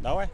Давай.